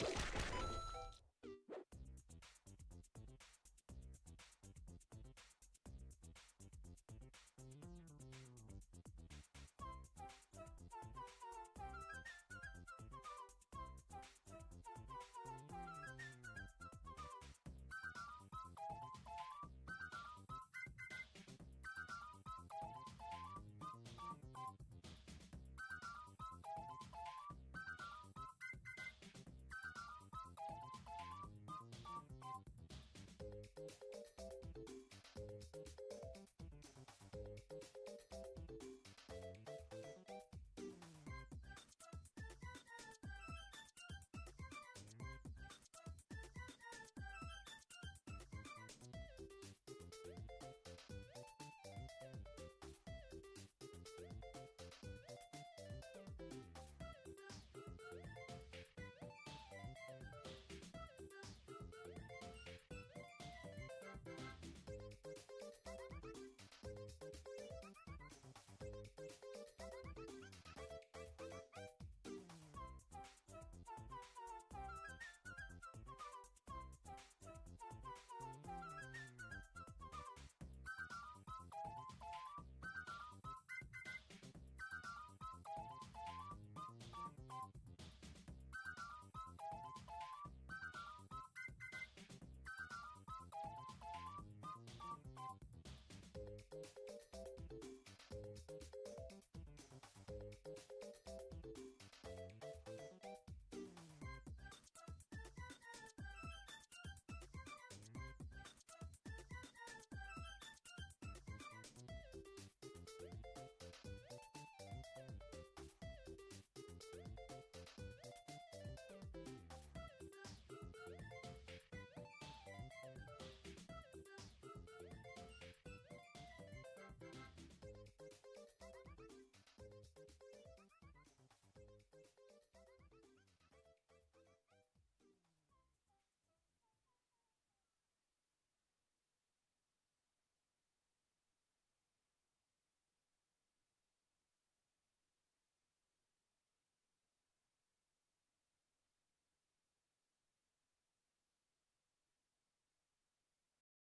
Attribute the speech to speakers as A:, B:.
A: Yeah.